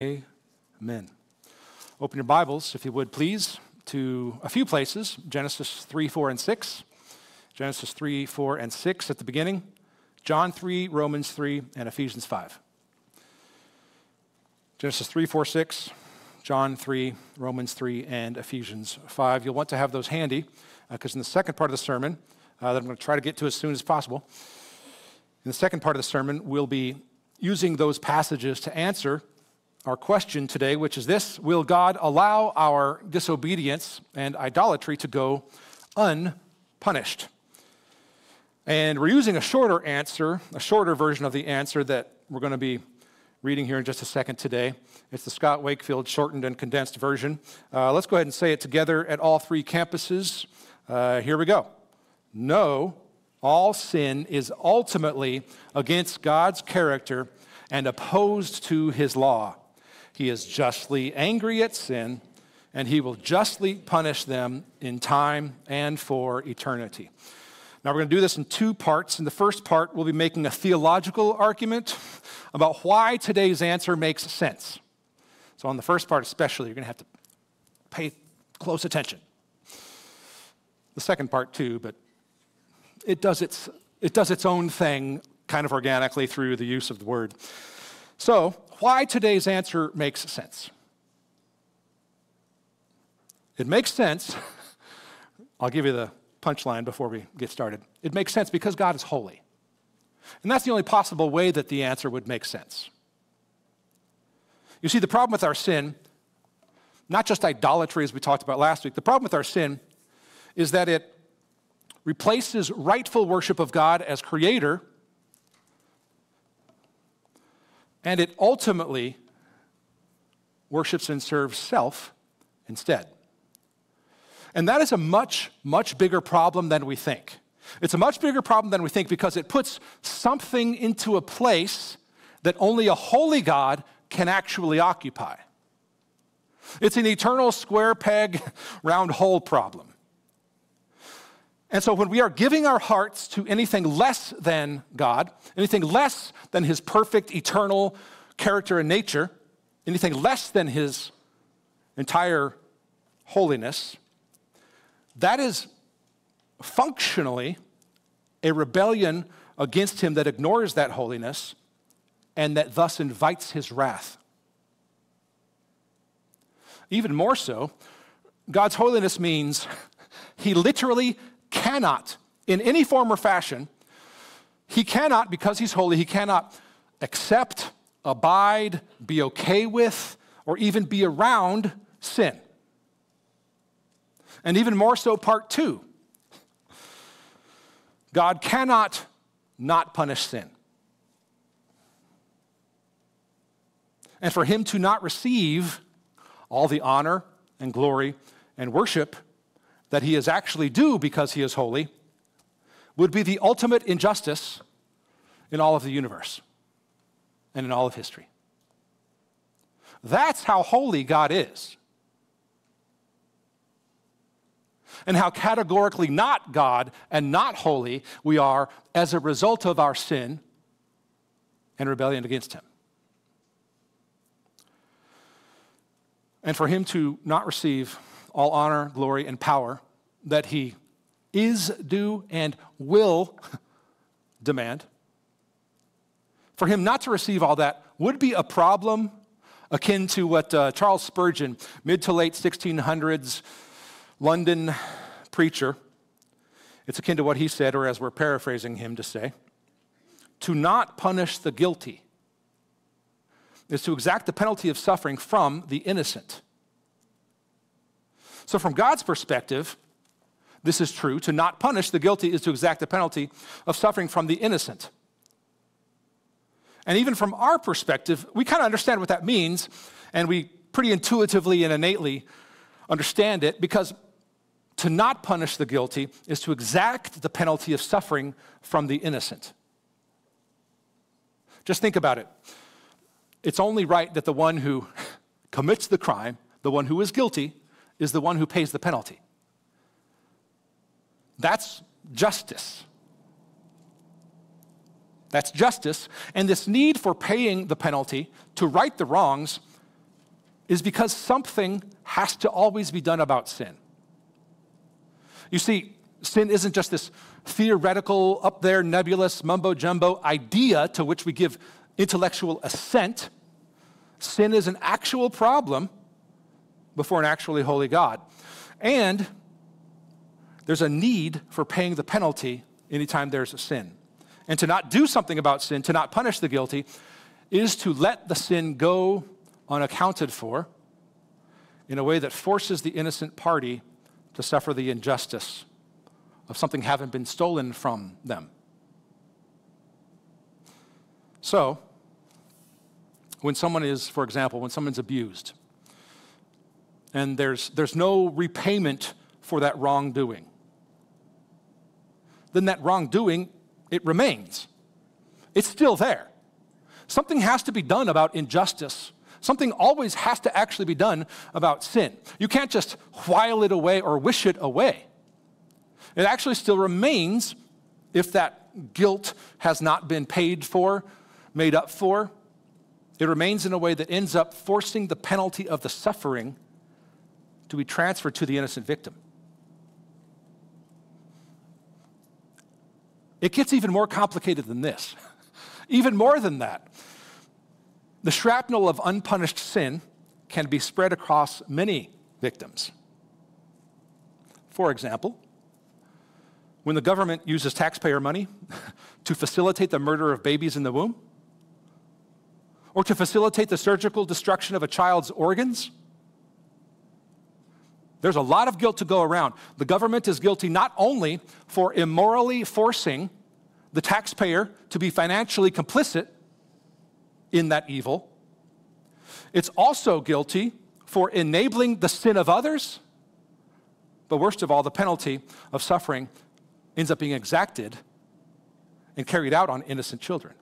Amen. Open your Bibles, if you would, please, to a few places Genesis 3, 4, and 6. Genesis 3, 4, and 6 at the beginning, John 3, Romans 3, and Ephesians 5. Genesis 3, 4, 6, John 3, Romans 3, and Ephesians 5. You'll want to have those handy because uh, in the second part of the sermon, uh, that I'm going to try to get to as soon as possible, in the second part of the sermon, we'll be using those passages to answer our question today, which is this Will God allow our disobedience and idolatry to go unpunished? And we're using a shorter answer, a shorter version of the answer that we're going to be reading here in just a second today. It's the Scott Wakefield shortened and condensed version. Uh, let's go ahead and say it together at all three campuses. Uh, here we go. No, all sin is ultimately against God's character and opposed to his law. He is justly angry at sin, and he will justly punish them in time and for eternity. Now, we're going to do this in two parts. In the first part, we'll be making a theological argument about why today's answer makes sense. So, on the first part, especially, you're going to have to pay close attention. The second part, too, but it does its, it does its own thing kind of organically through the use of the word. So, why today's answer makes sense. It makes sense. I'll give you the punchline before we get started. It makes sense because God is holy. And that's the only possible way that the answer would make sense. You see, the problem with our sin, not just idolatry as we talked about last week, the problem with our sin is that it replaces rightful worship of God as creator and it ultimately worships and serves self instead. And that is a much, much bigger problem than we think. It's a much bigger problem than we think because it puts something into a place that only a holy God can actually occupy. It's an eternal square peg, round hole problem. And so when we are giving our hearts to anything less than God, anything less than his perfect eternal character and nature, anything less than his entire holiness, that is functionally a rebellion against him that ignores that holiness and that thus invites his wrath. Even more so, God's holiness means he literally cannot, in any form or fashion, he cannot, because he's holy, he cannot accept, abide, be okay with, or even be around sin. And even more so, part two God cannot not punish sin. And for him to not receive all the honor and glory and worship that he is actually due because he is holy would be the ultimate injustice in all of the universe and in all of history. That's how holy God is. And how categorically not God and not holy we are as a result of our sin and rebellion against Him. And for Him to not receive all honor, glory, and power that he is due and will demand. For him not to receive all that would be a problem akin to what uh, Charles Spurgeon, mid to late 1600s London preacher, it's akin to what he said, or as we're paraphrasing him to say, to not punish the guilty is to exact the penalty of suffering from the innocent. So, from God's perspective, this is true. To not punish the guilty is to exact the penalty of suffering from the innocent. And even from our perspective, we kind of understand what that means, and we pretty intuitively and innately understand it because to not punish the guilty is to exact the penalty of suffering from the innocent. Just think about it. It's only right that the one who commits the crime, the one who is guilty, is the one who pays the penalty. That's justice. That's justice. And this need for paying the penalty to right the wrongs is because something has to always be done about sin. You see, sin isn't just this theoretical, up there, nebulous, mumbo jumbo idea to which we give intellectual assent. Sin is an actual problem before an actually holy God. And there's a need for paying the penalty anytime there's a sin. And to not do something about sin, to not punish the guilty, is to let the sin go unaccounted for in a way that forces the innocent party to suffer the injustice of something having been stolen from them. So, when someone is, for example, when someone's abused, and there's, there's no repayment for that wrongdoing, then that wrongdoing, it remains. It's still there. Something has to be done about injustice. Something always has to actually be done about sin. You can't just while it away or wish it away. It actually still remains if that guilt has not been paid for, made up for. It remains in a way that ends up forcing the penalty of the suffering to be transferred to the innocent victim. It gets even more complicated than this. even more than that. The shrapnel of unpunished sin can be spread across many victims. For example, when the government uses taxpayer money to facilitate the murder of babies in the womb, or to facilitate the surgical destruction of a child's organs, there's a lot of guilt to go around. The government is guilty not only for immorally forcing the taxpayer to be financially complicit in that evil, it's also guilty for enabling the sin of others. But worst of all, the penalty of suffering ends up being exacted and carried out on innocent children.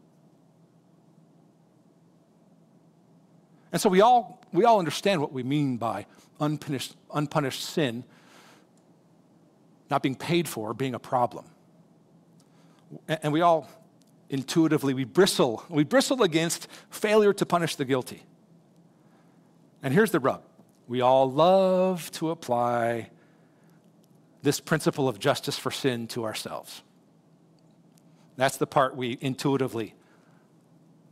And so we all, we all understand what we mean by unpunished, unpunished sin not being paid for being a problem. And we all intuitively, we bristle. We bristle against failure to punish the guilty. And here's the rub we all love to apply this principle of justice for sin to ourselves. That's the part we intuitively,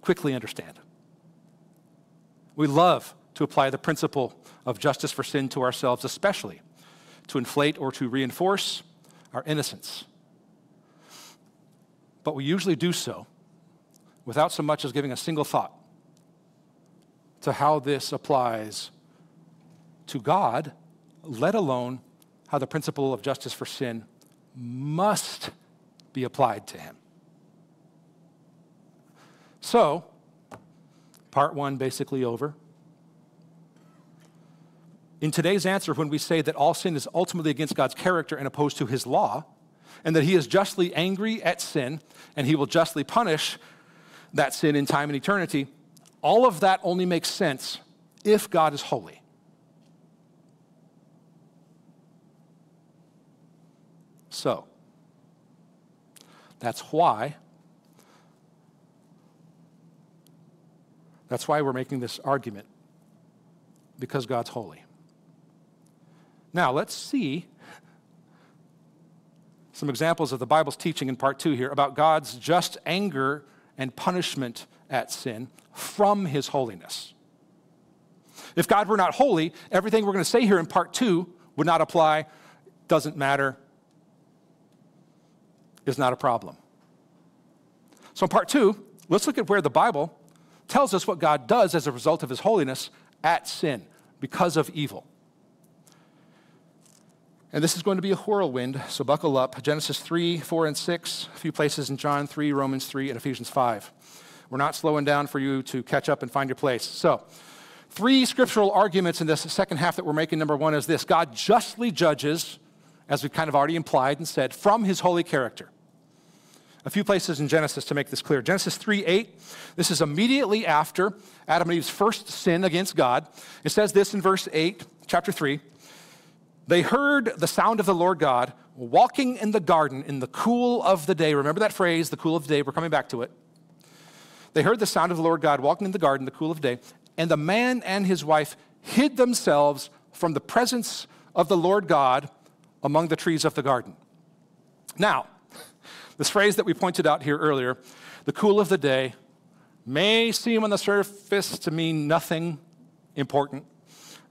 quickly understand. We love to apply the principle of justice for sin to ourselves, especially to inflate or to reinforce our innocence. But we usually do so without so much as giving a single thought to how this applies to God, let alone how the principle of justice for sin must be applied to him. So, part one basically over. In today's answer, when we say that all sin is ultimately against God's character and opposed to his law, and that he is justly angry at sin and he will justly punish that sin in time and eternity, all of that only makes sense if God is holy. So, that's why that's why we're making this argument because God's holy. Now, let's see some examples of the Bible's teaching in part two here about God's just anger and punishment at sin from his holiness. If God were not holy, everything we're going to say here in part two would not apply, doesn't matter, is not a problem. So, in part two, let's look at where the Bible tells us what God does as a result of his holiness at sin because of evil. And this is going to be a whirlwind, so buckle up. Genesis 3, 4, and 6, a few places in John 3, Romans 3, and Ephesians 5. We're not slowing down for you to catch up and find your place. So, three scriptural arguments in this second half that we're making. Number one is this God justly judges, as we've kind of already implied and said, from his holy character. A few places in Genesis to make this clear. Genesis 3 8, this is immediately after Adam and Eve's first sin against God. It says this in verse 8, chapter 3 they heard the sound of the Lord God walking in the garden in the cool of the day. Remember that phrase, the cool of the day? We're coming back to it. They heard the sound of the Lord God walking in the garden, the cool of the day, and the man and his wife hid themselves from the presence of the Lord God among the trees of the garden. Now, this phrase that we pointed out here earlier, the cool of the day, may seem on the surface to mean nothing important.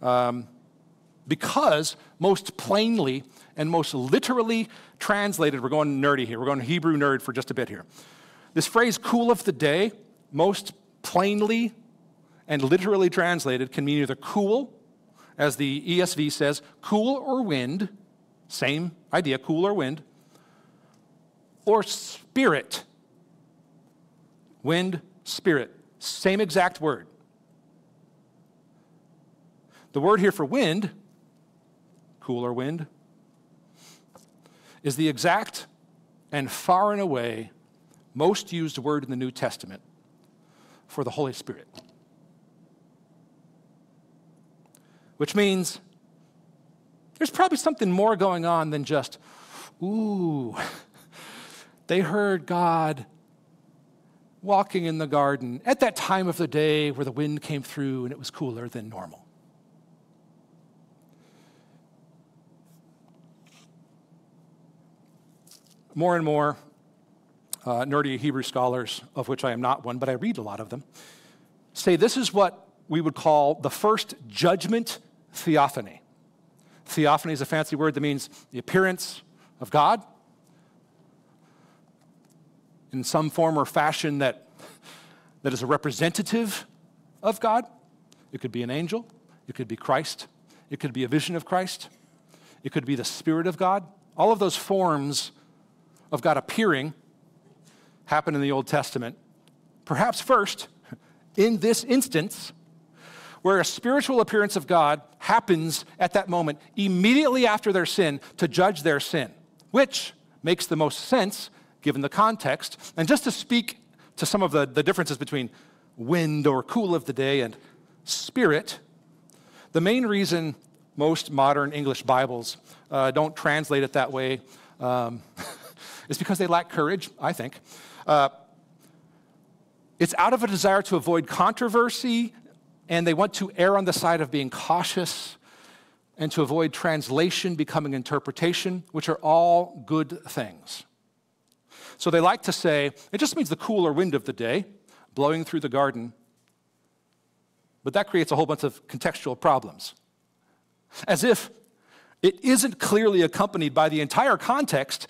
Um, because most plainly and most literally translated, we're going nerdy here, we're going Hebrew nerd for just a bit here. This phrase, cool of the day, most plainly and literally translated, can mean either cool, as the ESV says, cool or wind, same idea, cool or wind, or spirit. Wind, spirit, same exact word. The word here for wind cooler wind, is the exact and far and away most used word in the New Testament for the Holy Spirit. Which means there's probably something more going on than just, ooh, they heard God walking in the garden at that time of the day where the wind came through and it was cooler than normal. More and more uh, nerdy Hebrew scholars, of which I am not one, but I read a lot of them, say this is what we would call the first judgment theophany. Theophany is a fancy word that means the appearance of God in some form or fashion that, that is a representative of God. It could be an angel, it could be Christ, it could be a vision of Christ, it could be the Spirit of God. All of those forms of God appearing happened in the Old Testament. Perhaps first, in this instance, where a spiritual appearance of God happens at that moment, immediately after their sin, to judge their sin, which makes the most sense given the context. And just to speak to some of the, the differences between wind or cool of the day and spirit, the main reason most modern English Bibles uh, don't translate it that way. Um, is because they lack courage, I think. Uh, it's out of a desire to avoid controversy, and they want to err on the side of being cautious and to avoid translation becoming interpretation, which are all good things. So they like to say, it just means the cooler wind of the day blowing through the garden. But that creates a whole bunch of contextual problems. As if it isn't clearly accompanied by the entire context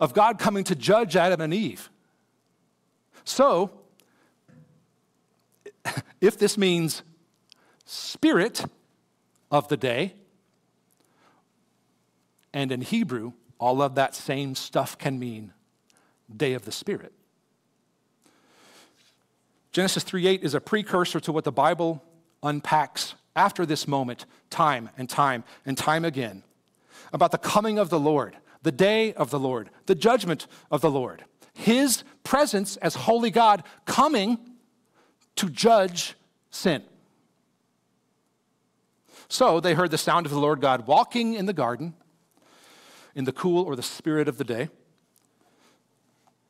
of God coming to judge Adam and Eve. So, if this means spirit of the day, and in Hebrew, all of that same stuff can mean day of the Spirit. Genesis 3:8 is a precursor to what the Bible unpacks after this moment, time and time and time again, about the coming of the Lord the day of the Lord, the judgment of the Lord, his presence as holy God coming to judge sin. So they heard the sound of the Lord God walking in the garden in the cool or the spirit of the day.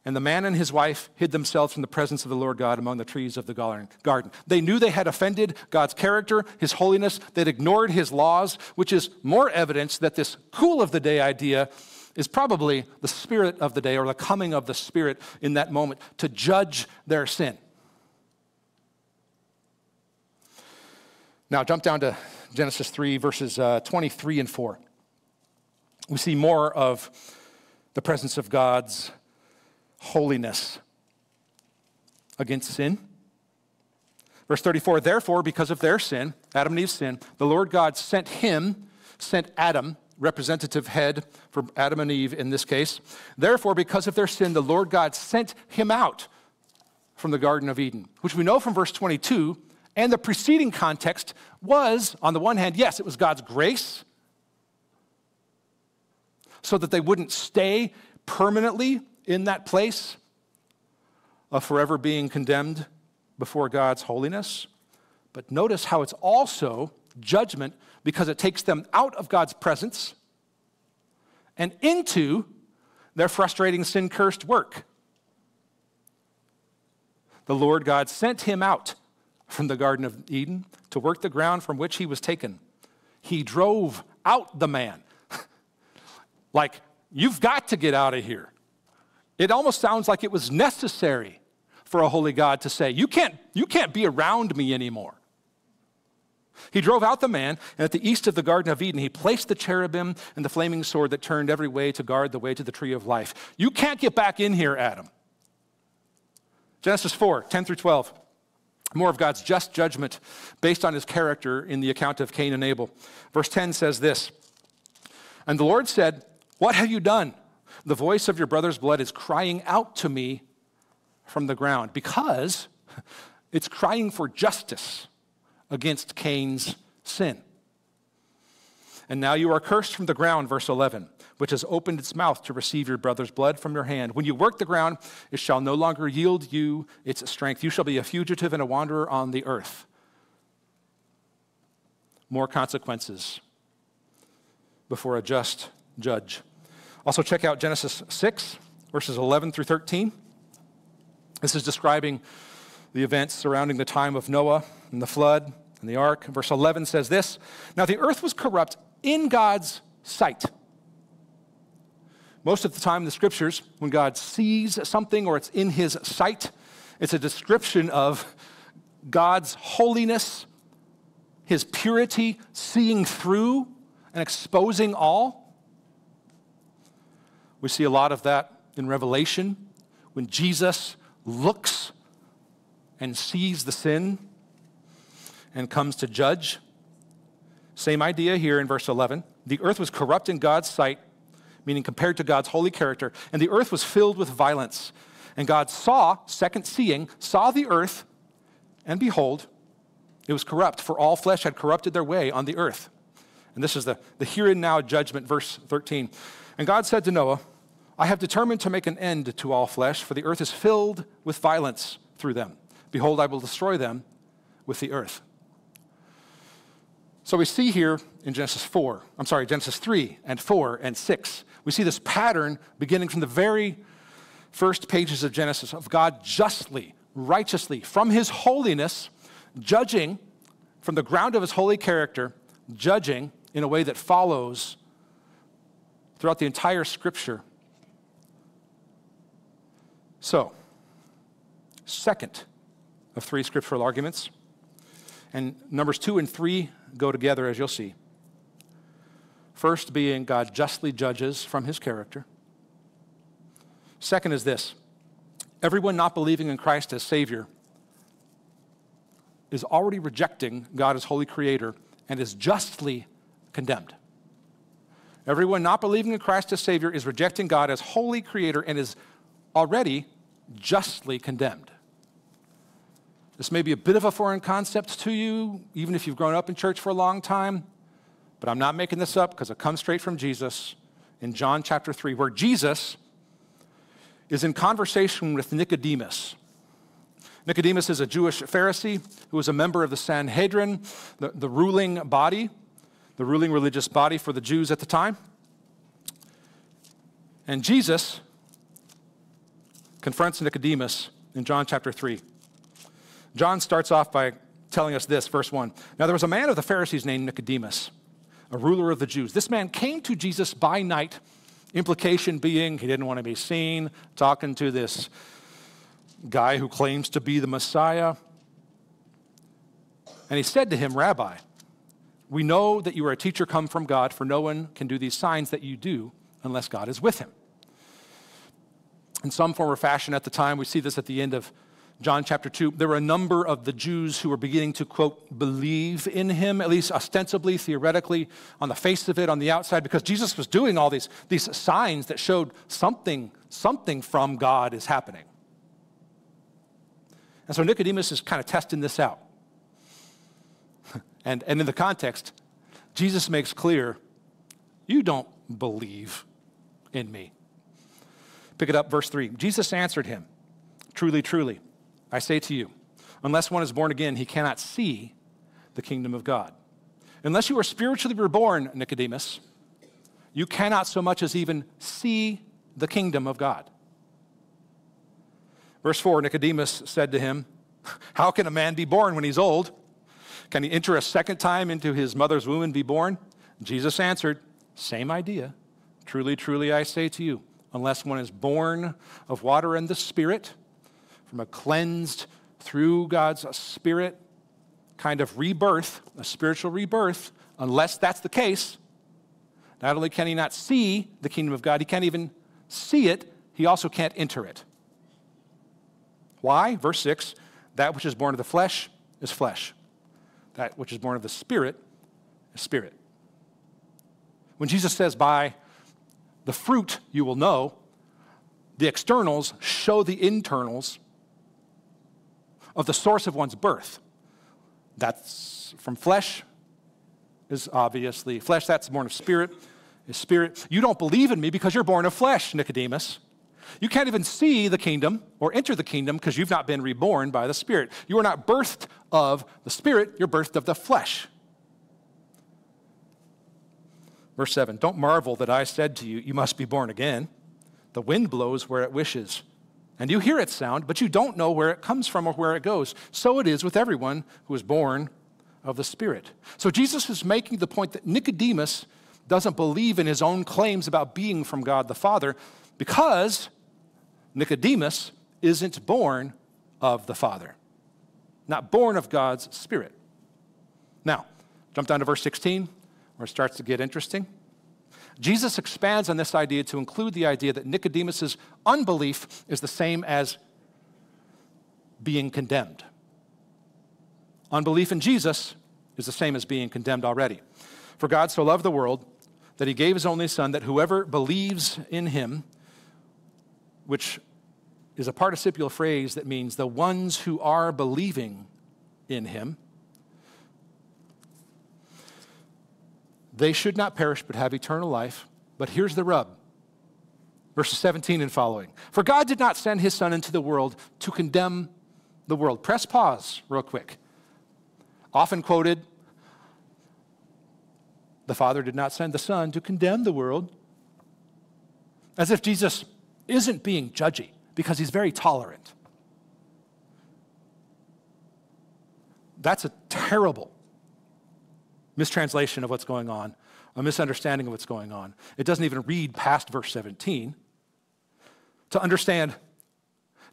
And the man and his wife hid themselves from the presence of the Lord God among the trees of the garden. They knew they had offended God's character, his holiness. They'd ignored his laws, which is more evidence that this cool of the day idea is probably the spirit of the day or the coming of the spirit in that moment to judge their sin. Now, jump down to Genesis 3, verses uh, 23 and 4. We see more of the presence of God's holiness against sin. Verse 34 Therefore, because of their sin, Adam and Eve's sin, the Lord God sent him, sent Adam, representative head for Adam and Eve in this case. Therefore, because of their sin, the Lord God sent him out from the Garden of Eden, which we know from verse 22. And the preceding context was, on the one hand, yes, it was God's grace, so that they wouldn't stay permanently in that place of forever being condemned before God's holiness. But notice how it's also judgment because it takes them out of God's presence and into their frustrating sin cursed work. The Lord God sent him out from the Garden of Eden to work the ground from which he was taken. He drove out the man. like, you've got to get out of here. It almost sounds like it was necessary for a holy God to say, You can't, you can't be around me anymore. He drove out the man, and at the east of the Garden of Eden, he placed the cherubim and the flaming sword that turned every way to guard the way to the tree of life. You can't get back in here, Adam. Genesis 4 10 through 12. More of God's just judgment based on his character in the account of Cain and Abel. Verse 10 says this And the Lord said, What have you done? The voice of your brother's blood is crying out to me from the ground because it's crying for justice against Cain's sin. And now you are cursed from the ground, verse 11, which has opened its mouth to receive your brother's blood from your hand. When you work the ground, it shall no longer yield you its strength. You shall be a fugitive and a wanderer on the earth. More consequences before a just judge. Also, check out Genesis 6, verses 11 through 13. This is describing the events surrounding the time of Noah and the flood and the ark. Verse 11 says this Now the earth was corrupt in God's sight. Most of the time in the scriptures, when God sees something or it's in his sight, it's a description of God's holiness, his purity, seeing through and exposing all. We see a lot of that in Revelation when Jesus looks and sees the sin and comes to judge. Same idea here in verse 11. The earth was corrupt in God's sight, meaning compared to God's holy character, and the earth was filled with violence. And God saw, second seeing, saw the earth, and behold, it was corrupt, for all flesh had corrupted their way on the earth. And this is the, the here and now judgment, verse 13. And God said to Noah, I have determined to make an end to all flesh, for the earth is filled with violence through them. Behold, I will destroy them with the earth. So we see here in Genesis 4, I'm sorry, Genesis 3 and 4 and 6, we see this pattern beginning from the very first pages of Genesis of God justly, righteously, from his holiness, judging from the ground of his holy character, judging in a way that follows throughout the entire scripture. So, second of three scriptural arguments, and numbers two and three go together, as you'll see. First, being God justly judges from his character. Second is this everyone not believing in Christ as Savior is already rejecting God as holy creator and is justly condemned. Everyone not believing in Christ as Savior is rejecting God as holy creator and is already justly condemned. This may be a bit of a foreign concept to you, even if you've grown up in church for a long time, but I'm not making this up because it comes straight from Jesus in John chapter 3, where Jesus is in conversation with Nicodemus. Nicodemus is a Jewish Pharisee who was a member of the Sanhedrin, the, the ruling body, the ruling religious body for the Jews at the time. And Jesus confronts Nicodemus in John chapter 3. John starts off by telling us this, verse 1. Now there was a man of the Pharisees named Nicodemus, a ruler of the Jews. This man came to Jesus by night, implication being he didn't want to be seen, talking to this guy who claims to be the Messiah. And he said to him, Rabbi, we know that you are a teacher come from God, for no one can do these signs that you do unless God is with him. In some form or fashion at the time, we see this at the end of John chapter 2, there were a number of the Jews who were beginning to, quote, believe in him, at least ostensibly, theoretically, on the face of it, on the outside, because Jesus was doing all these, these signs that showed something, something from God is happening. And so Nicodemus is kind of testing this out. and, and in the context, Jesus makes clear you don't believe in me. Pick it up, verse 3. Jesus answered him, Truly, truly. I say to you, unless one is born again, he cannot see the kingdom of God. Unless you are spiritually reborn, Nicodemus, you cannot so much as even see the kingdom of God. Verse 4 Nicodemus said to him, How can a man be born when he's old? Can he enter a second time into his mother's womb and be born? Jesus answered, Same idea. Truly, truly, I say to you, unless one is born of water and the Spirit, from a cleansed through God's Spirit kind of rebirth, a spiritual rebirth, unless that's the case, not only can he not see the kingdom of God, he can't even see it, he also can't enter it. Why? Verse 6 that which is born of the flesh is flesh, that which is born of the spirit is spirit. When Jesus says, by the fruit you will know, the externals show the internals of the source of one's birth. That's from flesh, is obviously flesh, that's born of spirit, is spirit. You don't believe in me because you're born of flesh, Nicodemus. You can't even see the kingdom or enter the kingdom because you've not been reborn by the Spirit. You are not birthed of the Spirit, you're birthed of the flesh. Verse 7 Don't marvel that I said to you, You must be born again. The wind blows where it wishes, and you hear its sound, but you don't know where it comes from or where it goes. So it is with everyone who is born of the Spirit. So Jesus is making the point that Nicodemus doesn't believe in his own claims about being from God the Father because Nicodemus isn't born of the Father, not born of God's Spirit. Now, jump down to verse 16, where it starts to get interesting. Jesus expands on this idea to include the idea that Nicodemus's unbelief is the same as being condemned. Unbelief in Jesus is the same as being condemned already. For God so loved the world that he gave his only Son, that whoever believes in him, which is a participial phrase that means the ones who are believing in him, they should not perish but have eternal life. But here's the rub verses 17 and following. For God did not send his Son into the world to condemn the world. Press pause real quick often quoted, the Father did not send the Son to condemn the world, as if Jesus isn't being judgy because he's very tolerant. That's a terrible mistranslation of what's going on, a misunderstanding of what's going on. It doesn't even read past verse 17 to understand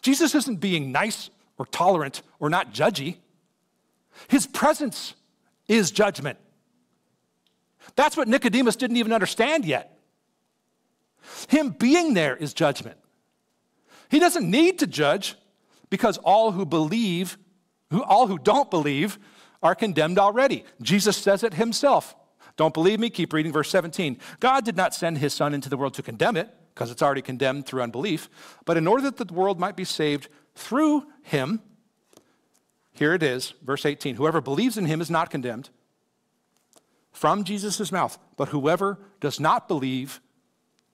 Jesus isn't being nice or tolerant or not judgy. His presence is judgment. That's what Nicodemus didn't even understand yet. Him being there is judgment. He doesn't need to judge because all who believe, who, all who don't believe, are condemned already. Jesus says it himself. Don't believe me? Keep reading verse 17. God did not send his Son into the world to condemn it, because it's already condemned through unbelief, but in order that the world might be saved through him, here it is, verse 18 Whoever believes in him is not condemned from Jesus' mouth, but whoever does not believe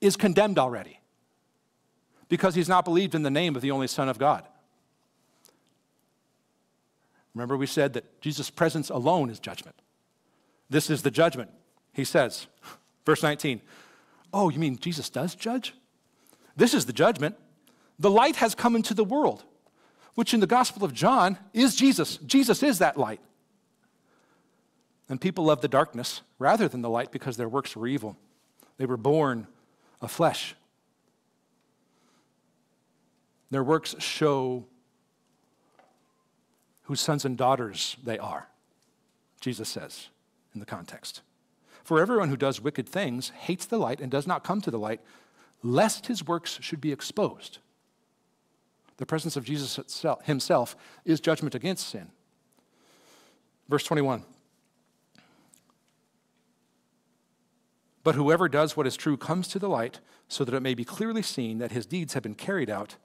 is condemned already because he's not believed in the name of the only Son of God. Remember, we said that Jesus' presence alone is judgment. This is the judgment. He says, verse 19, Oh, you mean Jesus does judge? This is the judgment. The light has come into the world which in the Gospel of John is Jesus. Jesus is that light. And people love the darkness rather than the light because their works were evil. They were born of flesh. Their works show whose sons and daughters they are, Jesus says in the context. For everyone who does wicked things hates the light and does not come to the light, lest his works should be exposed the presence of Jesus itself, himself is judgment against sin. Verse 21. But whoever does what is true comes to the light so that it may be clearly seen that his deeds have been carried out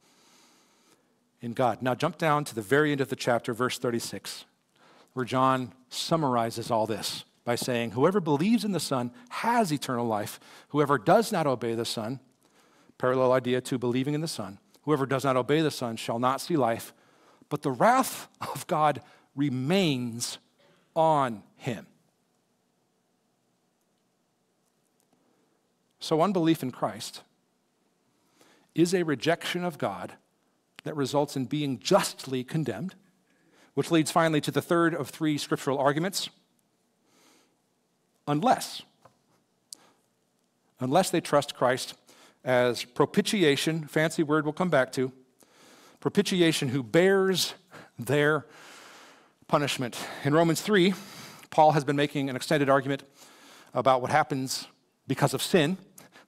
in God. Now jump down to the very end of the chapter, verse 36, where John summarizes all this by saying, Whoever believes in the Son has eternal life. Whoever does not obey the Son, parallel idea to believing in the Son, Whoever does not obey the Son shall not see life, but the wrath of God remains on him. So, unbelief in Christ is a rejection of God that results in being justly condemned Which leads finally to the third of three scriptural arguments. Unless, unless they trust Christ as propitiation, fancy word we'll come back to, propitiation who bears their punishment. In Romans 3, Paul has been making an extended argument about what happens because of sin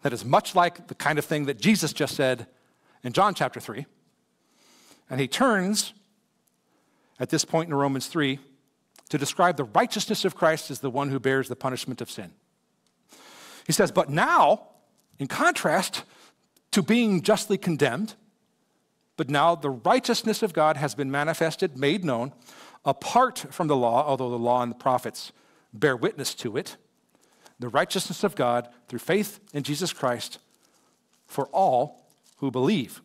that is much like the kind of thing that Jesus just said in John chapter 3. And he turns at this point in Romans 3 to describe the righteousness of Christ as the one who bears the punishment of sin. He says, But now, in contrast to being justly condemned, but now the righteousness of God has been manifested, made known, apart from the law, although the law and the prophets bear witness to it. The righteousness of God through faith in Jesus Christ for all who believe.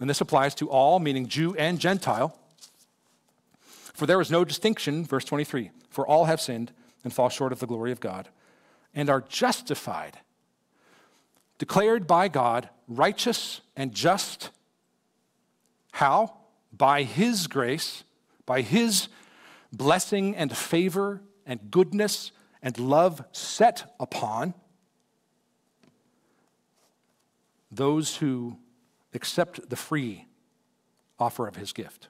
And this applies to all, meaning Jew and Gentile. For there is no distinction, verse 23, for all have sinned and fall short of the glory of God and are justified, declared by God righteous and just. How? By His grace, by His blessing and favor and goodness and love set upon those who accept the free offer of His gift.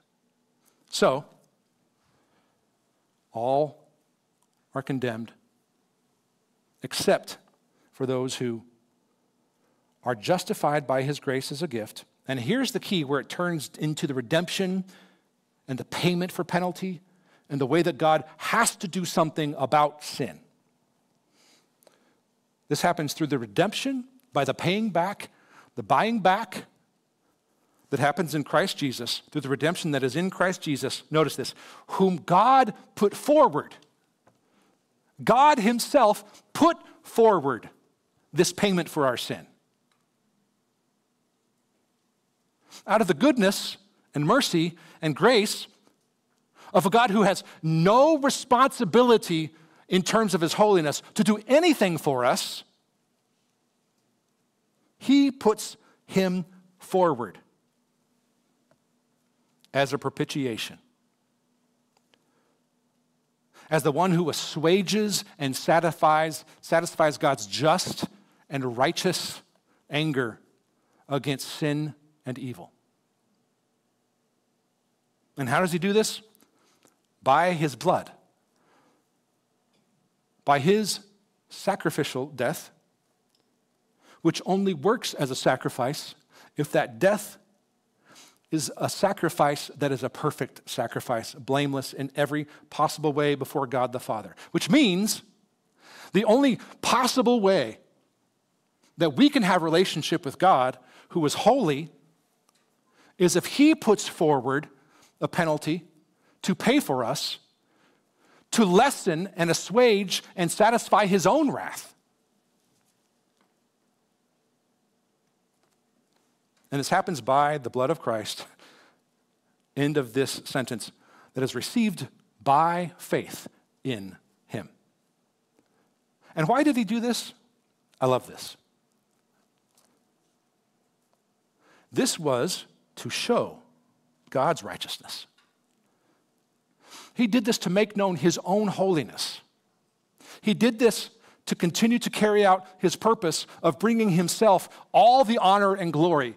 So, all are condemned except for those who are justified by his grace as a gift. And here's the key where it turns into the redemption and the payment for penalty and the way that God has to do something about sin. This happens through the redemption by the paying back, the buying back that happens in Christ Jesus, through the redemption that is in Christ Jesus, notice this, whom God put forward. God Himself put forward this payment for our sin. Out of the goodness and mercy and grace of a God who has no responsibility in terms of His holiness to do anything for us, He puts Him forward as a propitiation. As the one who assuages and satisfies, satisfies God's just and righteous anger against sin and evil. And how does he do this? By his blood. By his sacrificial death, which only works as a sacrifice if that death is a sacrifice that is a perfect sacrifice, blameless in every possible way before God the Father. Which means the only possible way that we can have relationship with God, who is holy, is if he puts forward a penalty to pay for us, to lessen and assuage and satisfy his own wrath. And this happens by the blood of Christ. End of this sentence that is received by faith in him. And why did he do this? I love this. This was to show God's righteousness. He did this to make known his own holiness. He did this to continue to carry out his purpose of bringing himself all the honor and glory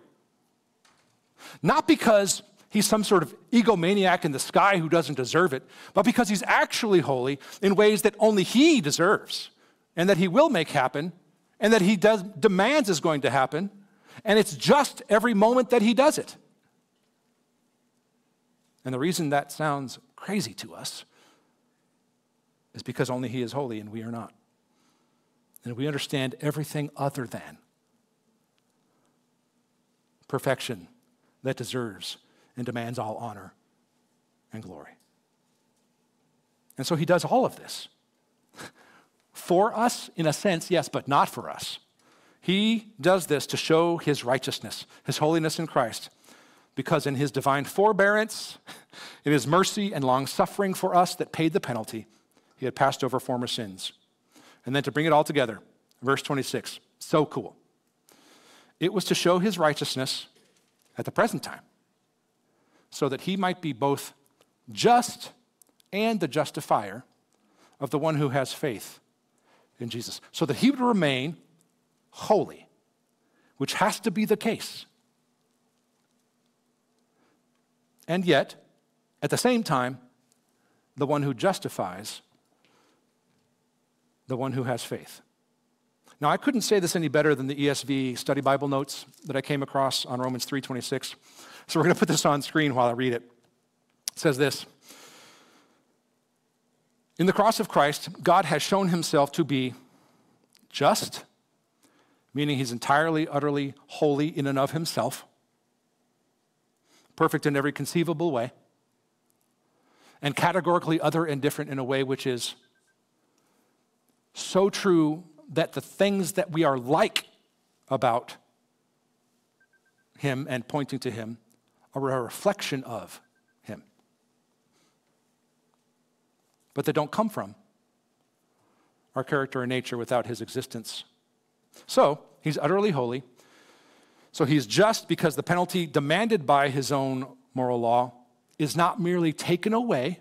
not because he's some sort of egomaniac in the sky who doesn't deserve it, but because he's actually holy in ways that only he deserves and that he will make happen and that he does, demands is going to happen. And it's just every moment that he does it. And the reason that sounds crazy to us is because only he is holy and we are not. And we understand everything other than perfection that deserves and demands all honor and glory. And so he does all of this. For us, in a sense, yes, but not for us. He does this to show his righteousness, his holiness in Christ, because in his divine forbearance, in his mercy and long suffering for us that paid the penalty, he had passed over former sins. And then to bring it all together, verse 26, so cool. It was to show his righteousness at the present time, so that he might be both just and the justifier of the one who has faith in Jesus, so that he would remain holy, which has to be the case. And yet, at the same time, the one who justifies the one who has faith. Now, I couldn't say this any better than the ESV study Bible notes that I came across on Romans 3:26. So we're going to put this on screen while I read it. It says this: In the cross of Christ, God has shown himself to be just, meaning he's entirely, utterly holy in and of himself, perfect in every conceivable way, and categorically other and different in a way which is so true that the things that we are like about him and pointing to him are a reflection of him. But they don't come from our character and nature without his existence. So, he's utterly holy. So, he's just because the penalty demanded by his own moral law is not merely taken away,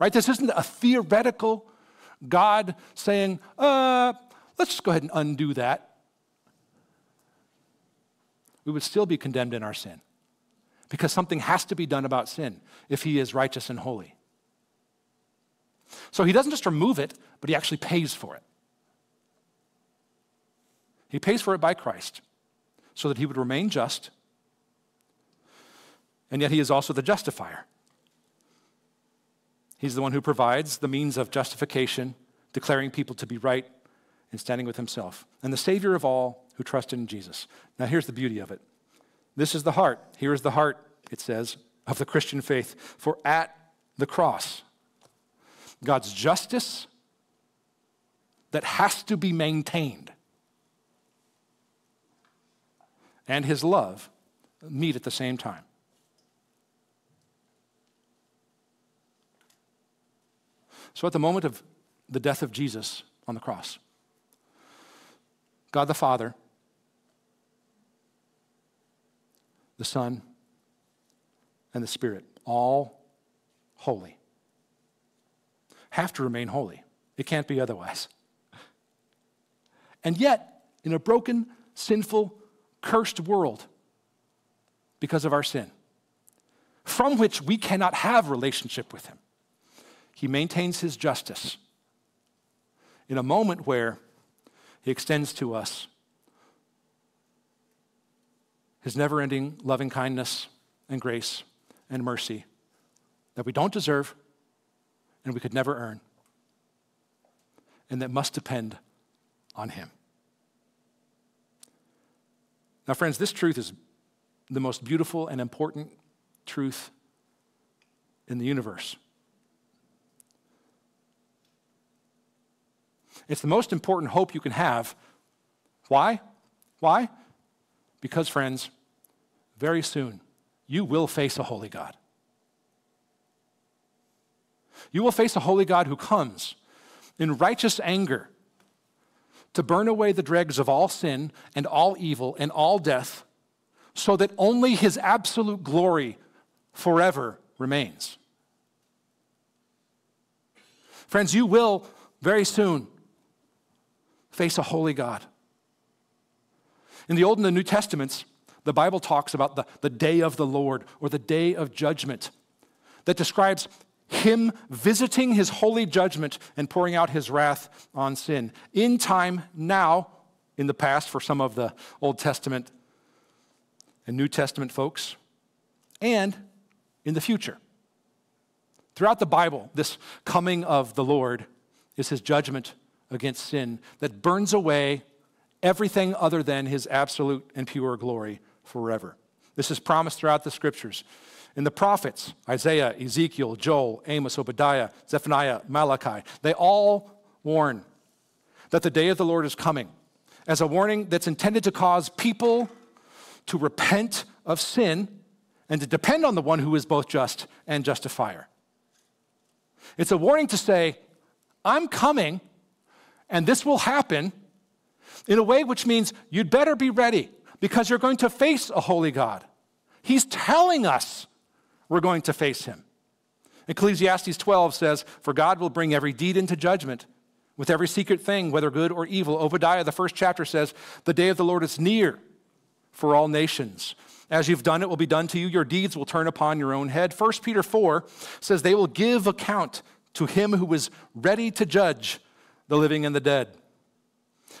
right? This isn't a theoretical God saying, uh, let's just go ahead and undo that. We would still be condemned in our sin because something has to be done about sin if he is righteous and holy. So he doesn't just remove it, but he actually pays for it. He pays for it by Christ so that he would remain just, and yet he is also the justifier. He's the one who provides the means of justification, declaring people to be right and standing with himself, and the Savior of all who trust in Jesus. Now, here's the beauty of it. This is the heart. Here is the heart, it says, of the Christian faith. For at the cross, God's justice that has to be maintained and his love meet at the same time. So, at the moment of the death of Jesus on the cross, God the Father, the Son, and the Spirit, all holy, have to remain holy. It can't be otherwise. And yet, in a broken, sinful, cursed world, because of our sin, from which we cannot have relationship with Him, he maintains his justice in a moment where he extends to us his never ending loving kindness and grace and mercy that we don't deserve and we could never earn, and that must depend on him. Now, friends, this truth is the most beautiful and important truth in the universe. It's the most important hope you can have. Why? Why? Because, friends, very soon you will face a holy God. You will face a holy God who comes in righteous anger to burn away the dregs of all sin and all evil and all death so that only his absolute glory forever remains. Friends, you will very soon face a holy God. In the Old and the New Testaments, the Bible talks about the, the day of the Lord or the day of judgment that describes him visiting his holy judgment and pouring out his wrath on sin. In time now, in the past for some of the Old Testament and New Testament folks, and in the future. Throughout the Bible, this coming of the Lord is his judgment against sin that burns away everything other than his absolute and pure glory forever. This is promised throughout the scriptures. In the prophets, Isaiah, Ezekiel, Joel, Amos, Obadiah, Zephaniah, Malachi, they all warn that the day of the Lord is coming as a warning that's intended to cause people to repent of sin and to depend on the one who is both just and justifier. It's a warning to say, I'm coming and this will happen in a way which means you'd better be ready because you're going to face a holy God. He's telling us we're going to face him. Ecclesiastes 12 says, For God will bring every deed into judgment with every secret thing, whether good or evil. Obadiah, the first chapter, says, The day of the Lord is near for all nations. As you've done, it will be done to you. Your deeds will turn upon your own head. 1 Peter 4 says, They will give account to him who is ready to judge the living and the dead.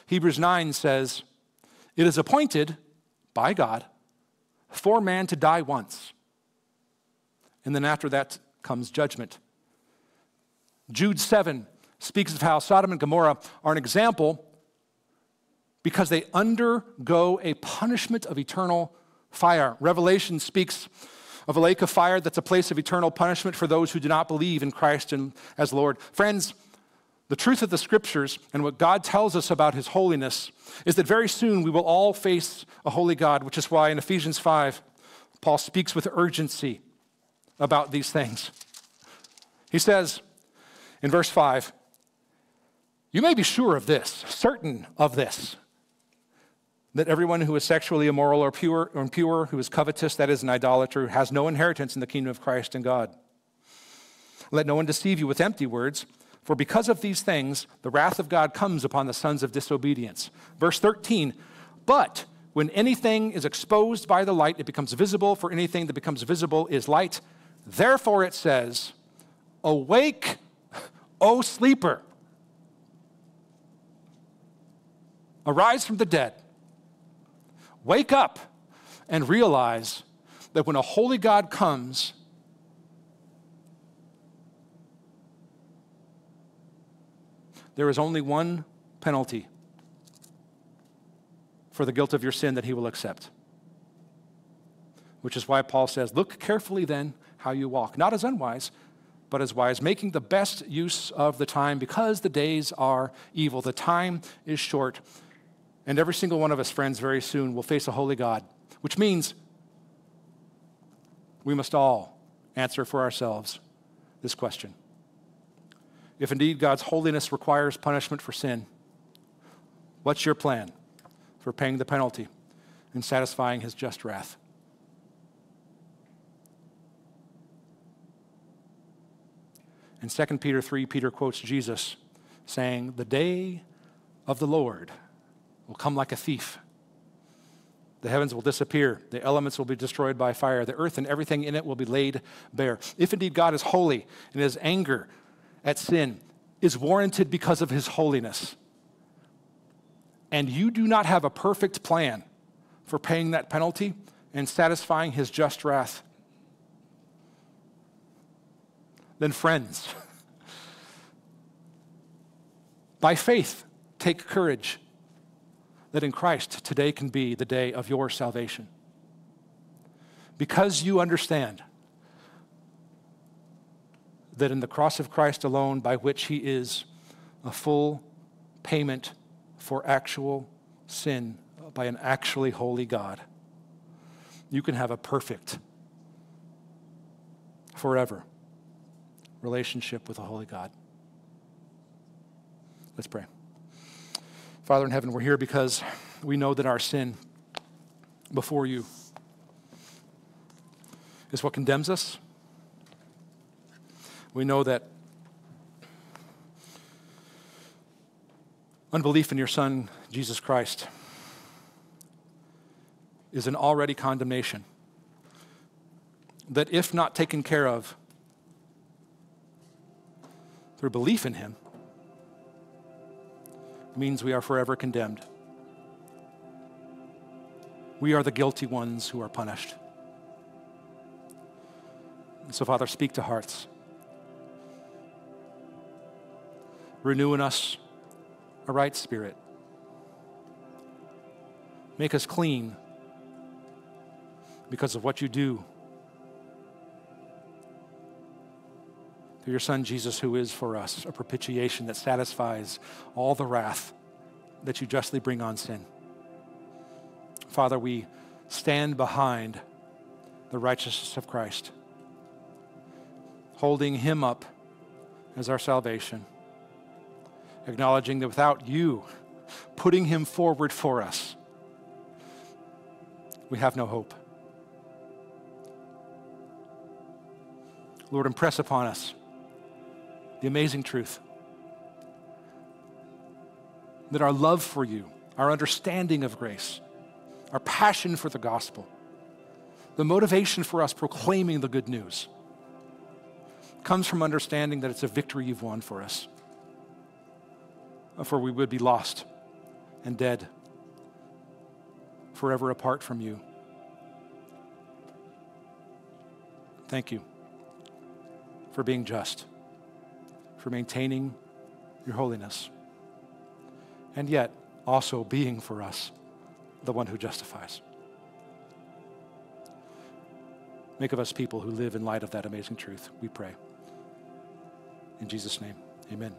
Hebrews 9 says, It is appointed by God for man to die once. And then after that comes judgment. Jude 7 speaks of how Sodom and Gomorrah are an example because they undergo a punishment of eternal fire. Revelation speaks of a lake of fire that's a place of eternal punishment for those who do not believe in Christ and as Lord. Friends, the truth of the scriptures and what God tells us about his holiness is that very soon we will all face a holy God, which is why in Ephesians 5, Paul speaks with urgency about these things. He says in verse 5, You may be sure of this, certain of this, that everyone who is sexually immoral or pure or impure, who is covetous, that is an idolater, has no inheritance in the kingdom of Christ and God. Let no one deceive you with empty words, for because of these things, the wrath of God comes upon the sons of disobedience. Verse 13, but when anything is exposed by the light, it becomes visible, for anything that becomes visible is light. Therefore, it says, Awake, O sleeper. Arise from the dead Wake up and realize that when a holy God comes, there is only one penalty for the guilt of your sin that he will accept. Which is why Paul says, Look carefully then how you walk, not as unwise, but as wise, making the best use of the time because the days are evil. The time is short. And every single one of us, friends, very soon will face a holy God, which means we must all answer for ourselves this question. If indeed God's holiness requires punishment for sin, what's your plan for paying the penalty and satisfying his just wrath? In 2 Peter 3, Peter quotes Jesus saying, The day of the Lord will come like a thief. The heavens will disappear. The elements will be destroyed by fire. The earth and everything in it will be laid bare. If indeed God is holy and his anger at sin is warranted because of his holiness, and you do not have a perfect plan for paying that penalty and satisfying his just wrath, then, friends, by faith, take courage that in Christ today can be the day of your salvation. Because you understand that in the cross of Christ alone, by which he is a full payment for actual sin by an actually holy God, you can have a perfect, forever relationship with a holy God. Let's pray. Father in heaven, we're here because we know that our sin before you is what condemns us. We know that unbelief in your Son, Jesus Christ, is an already condemnation. That if not taken care of through belief in Him, means we are forever condemned. We are the guilty ones who are punished. So, Father, speak to hearts. Renew in us a right spirit. Make us clean because of what you do through your Son Jesus, who is for us a propitiation that satisfies all the wrath that you justly bring on sin. Father, we stand behind the righteousness of Christ, holding him up as our salvation, acknowledging that without you putting him forward for us, we have no hope. Lord, impress upon us the amazing truth that our love for you, our understanding of grace, our passion for the gospel, the motivation for us proclaiming the good news comes from understanding that it's a victory you've won for us. For we would be lost and dead, forever apart from you. Thank you for being just, for maintaining your holiness, and yet also being for us the one who justifies. Make of us people who live in light of that amazing truth, we pray. In Jesus' name, amen.